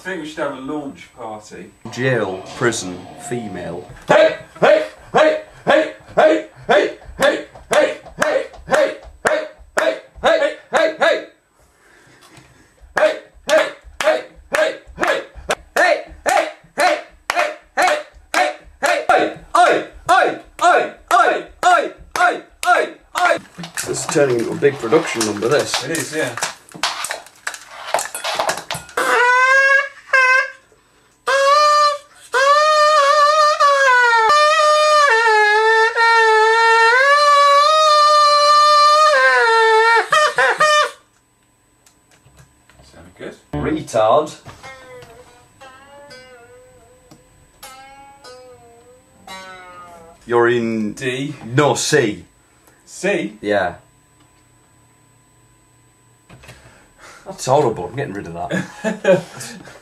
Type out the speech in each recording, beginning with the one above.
think we should have a launch party. Jail, prison, female. Hey, hey, hey, hey, hey, hey, hey, hey, hey, hey, hey, hey, hey, hey, hey. Hey, hey, hey, hey, hey. Hey, hey, hey, hey, hey, hey, hey. Oi, oi, oi, oi, oi, oi, oi, oi, oi. It's turning into a big production number, this. It is, yeah. You're in. D. No, C. C. Yeah. That's horrible. I'm getting rid of that.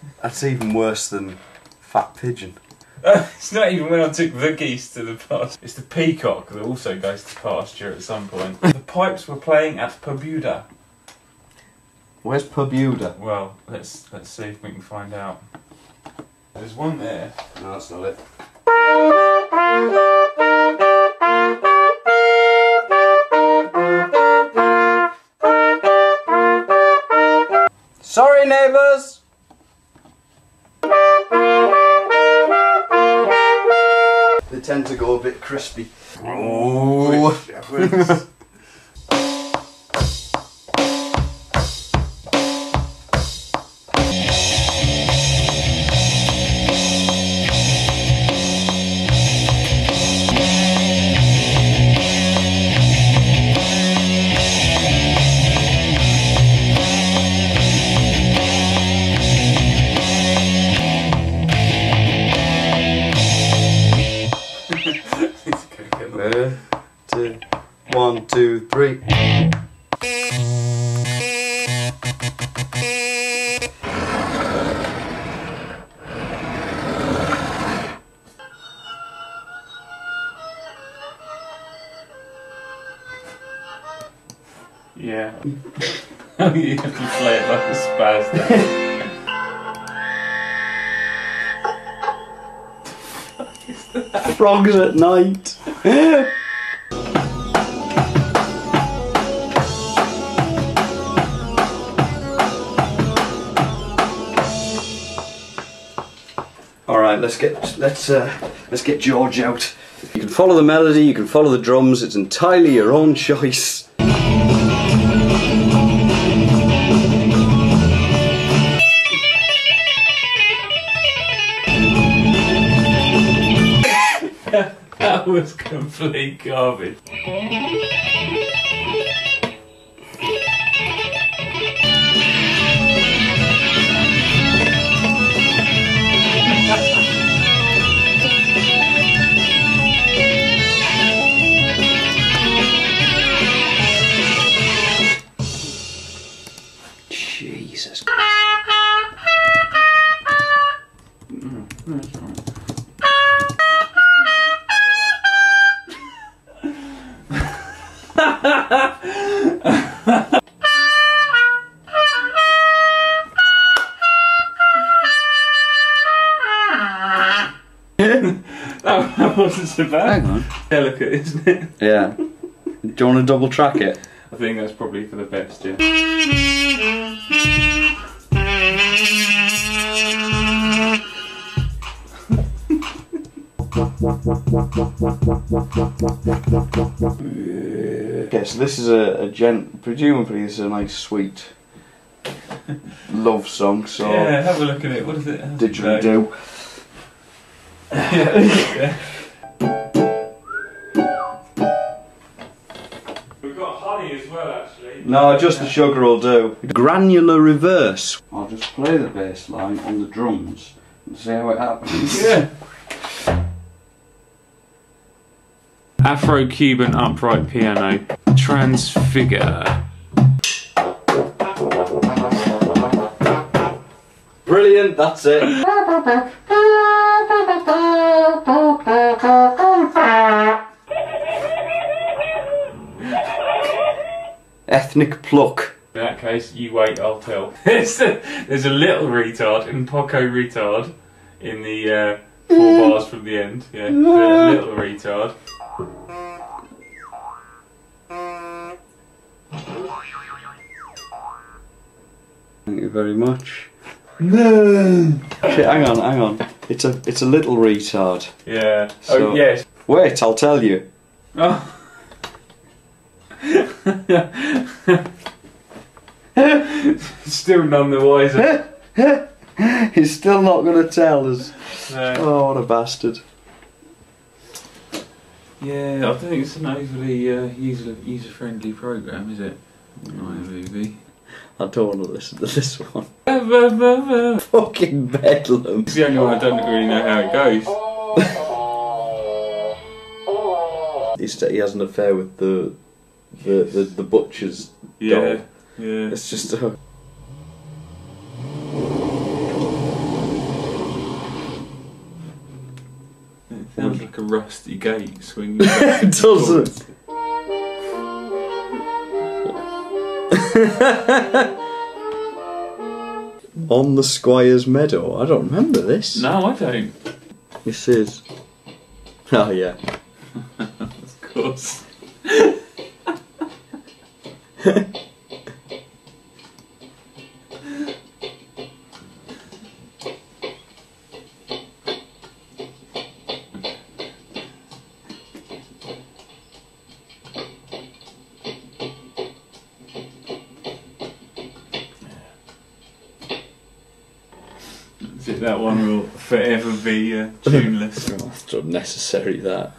That's even worse than fat pigeon. it's not even when I took the geese to the pasture. It's the peacock that also goes to pasture at some point. the pipes were playing at Perbuda. Where's Perbuda? Well, let's let's see if we can find out. There's one there. No, that's not it. Sorry, neighbours. They tend to go a bit crispy. Oh. You have to play it like a spaz. Frogs at night. All right, let's get let's uh, let's get George out. You can follow the melody, you can follow the drums. It's entirely your own choice. that was complete garbage. So bad. Hang on. Delicate, isn't it? Yeah. Do you want to double track it? I think that's probably for the best, yeah. Okay, so this is a, a gent. Presumably, this is a nice, sweet love song. So, Yeah, have a look at it. What is it? didgeridoo. yeah. We've got honey as well, actually. No, just the sugar will do. Granular reverse. I'll just play the bass line on the drums and see how it happens. Yeah. Afro Cuban upright piano. Transfigure. Brilliant, that's it. Ethnic pluck. In that case, you wait. I'll tell. there's, a, there's a little retard in Poco retard in the uh, four bars from the end. Yeah, the little retard. Thank you very much. No. Okay, hang on, hang on. It's a it's a little retard. Yeah. So- oh yes. Wait, I'll tell you. Oh. Still none the wiser. He's still not going to tell us. No. Oh, what a bastard. Yeah, I don't think it's an overly uh, user user friendly program, is it? iMovie. I don't want to listen to this one. it's Fucking bedlam. It's the only one I don't really know how it goes. He's, he has an affair with the the the, the butcher's Yeah, dog. yeah. It's just uh, It sounds like a rusty gate swinging. it doesn't. On the Squire's Meadow. I don't remember this. no, I don't. This is. Oh yeah. Of course. Is it that one will forever be uh, tuneless? It's unnecessary that.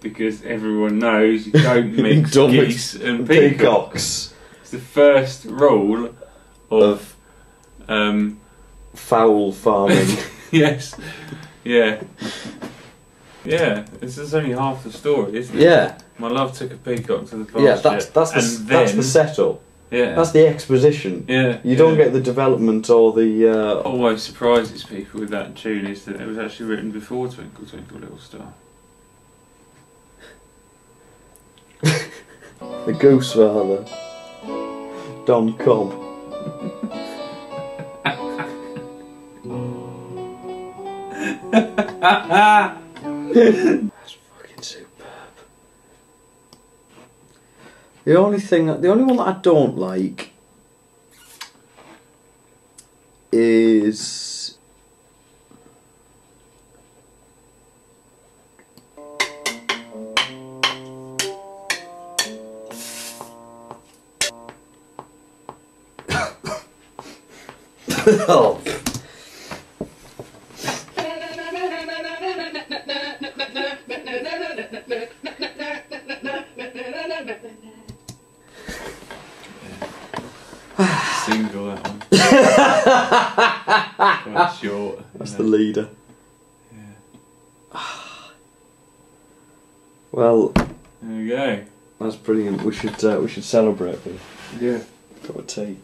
Because everyone knows you don't mix Don't mix geese and peacocks. Peacocks It's the first rule of, um, fowl farming. yes, yeah, yeah. This is only half the story, isn't it? yeah, My love took a peacock to the pasture. yeah. That's that's the and that's then, the setup. yeah, That's the exposition. yeah. You don't yeah. get the development or the. Uh, Always surprises people with that tune is that it was actually written before Twinkle Twinkle Little Star. The Goose Father. Don Cobb. It's fucking superb. The only thing, the only one that I don't like oh. Single that one. Quite short. That's the leader. Yeah. Well, There you go. that's brilliant. We should uh, we should celebrate with Yeah. Got a cup of tea.